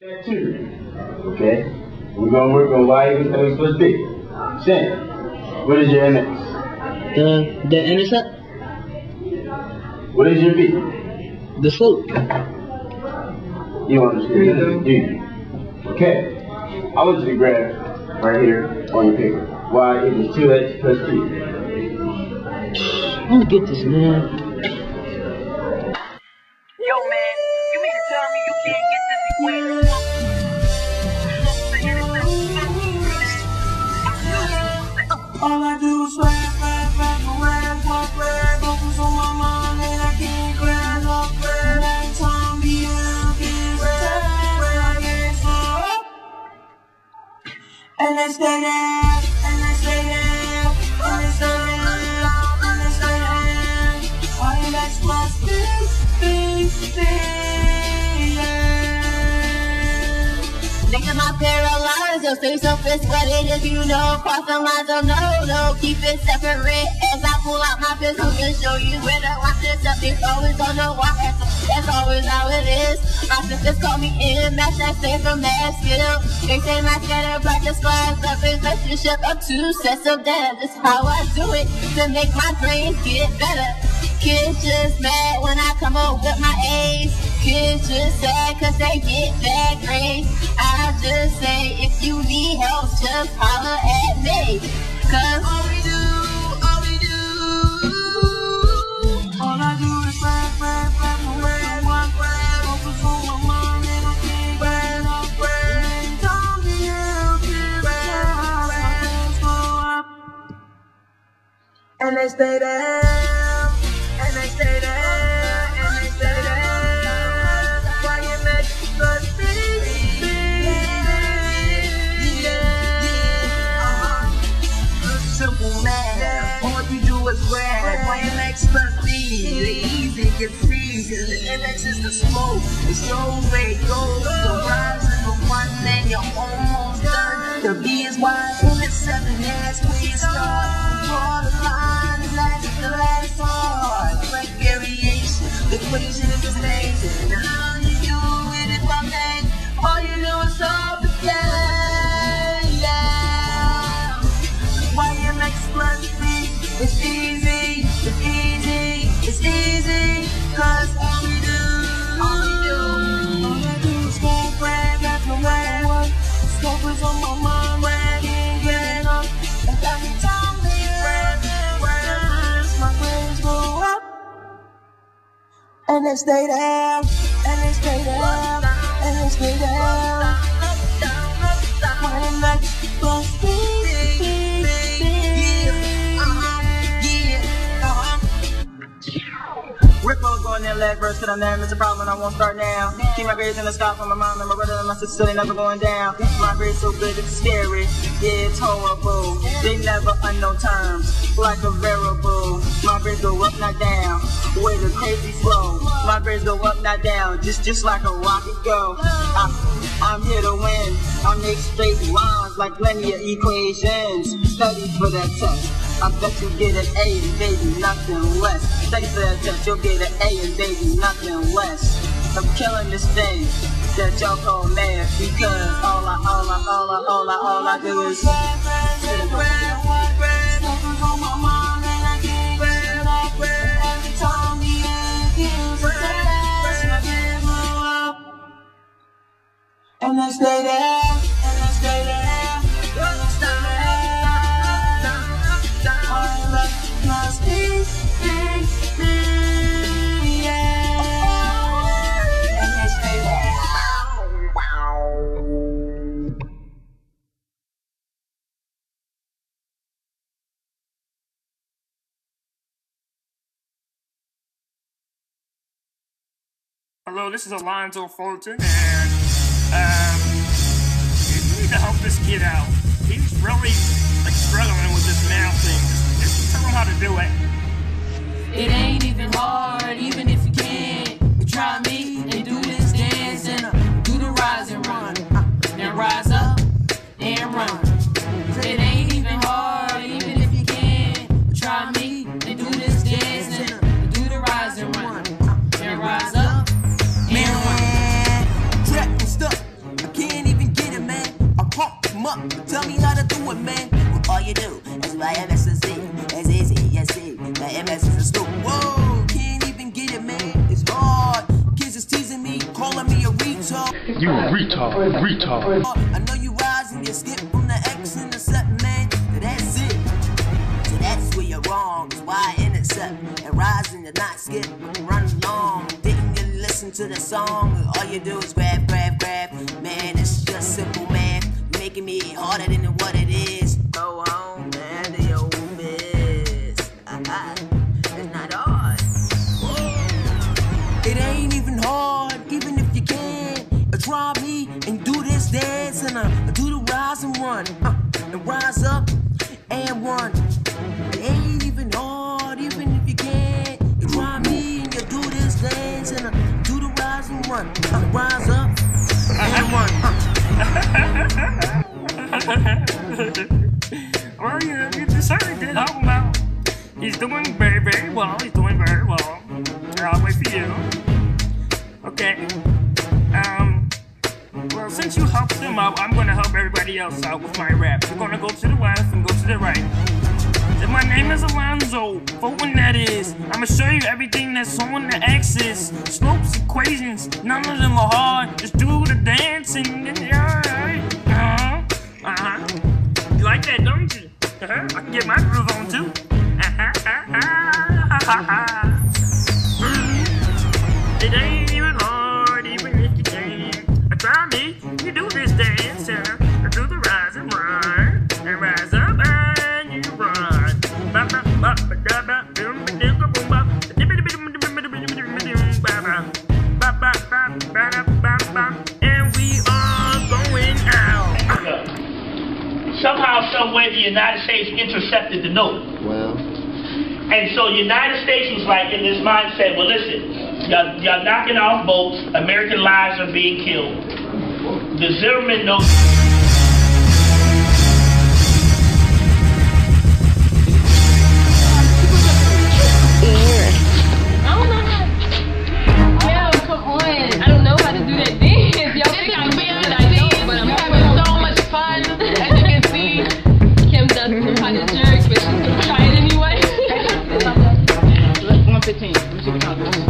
That too. Okay? We're gonna work on why y equals mx plus b. Sam, what is your mx? The the intercept, What is your b? the slope. You don't understand, do you? Okay. I want you to grab right here on your paper. y equals 2x plus 2. I don't get this, man. And they stay there, and they stay there. Why this, this, this, Nigga, my paralyzed, your stay surface what it is, you know. cross Crossing lines, oh no, no, keep it separate. As I pull out my pistol and show you where to watch this up. It's always on the wire, that's always how it is. My sisters call me in, match that stay from that skill. They say my scatter practice class up in relationship of two sets of data. This how I do it to make my brains get better. Kids just mad when I come up with my A's. Kids just sad cause they get bad grades. I just say if you need help, just holler at me. Cause All we do, all we do, all I do is rap, rap, rap, rap, walk, rap, focus on my get up, rap. Every time you get rap, my up. And they stay there, B? The easy can see, cause the MX is the smoke. It shows where it goes. The the one, then you're almost done. The B is wide, it's seven, that's where you start. Draw the line, And they stay down, and they stay down, and they stay down. Why am I plus B? Ripple going in leg to the name is a problem and I won't start now. Keep my grades in the sky from my mom and my brother and my sister, they never going down. My grades so good it's scary, yeah it's horrible. They never unknown terms, like a variable. My grades go up not down, with a crazy flow. My grades go up not down, just just like a rocket go. I, I'm here to win. I make straight lines like linear equations. Study for that test. I bet you get an A and baby nothing less. Study for that test, you'll get an A and baby nothing less. I'm killing this thing that y'all call math because all I, all I, all I, all I, all I do is And I stay there, Hello, this is Alonzo Fulton, and um, you need to help this kid out. He's really like struggling with this math thing. Just, just tell him how to do it. It ain't even hard, even if you can't. Try me 'em up. Tell me how to do it, man. Well, all you do is buy MS Z. It's easy, yes, see. My MS is a scoop. Whoa, can't even get it, man. It's hard. Kids is teasing me, calling me a retard. You a retard, retard. I know you rise and you skip from the X and the set, man. That's it. So that's where you're wrong. That's why I intercept and rise and not skip, run along. Didn't you listen to the song? All you do is grab, grab, grab. Man, Making me harder than what it is. Go home and do your best. Ah, It's not hard. It ain't even hard, even if you can. Try me and do this dance and uh, do the rise and run. Uh, and rise up well, you, you just heard it. How about? He's doing very, very well. He's doing very well. I'll wait for you. Okay. Um. Well, since you helped him out, I'm gonna help everybody else out with my rap. We're gonna go to the left and go to the right. And my name is Alonzo. For when that is, I'ma show you everything that's on the axis. Slopes, equations, none of them are hard. Just do the dancing alright. Uh-huh. Uh-huh. You like that, don't you? Uh-huh. I can get my groove on too. It United States intercepted the note. Well, And so the United States was like in this mindset, well listen, y'all, y'all knocking off boats, American lives are being killed. The Zimmerman note você tem? Não sei o que nada.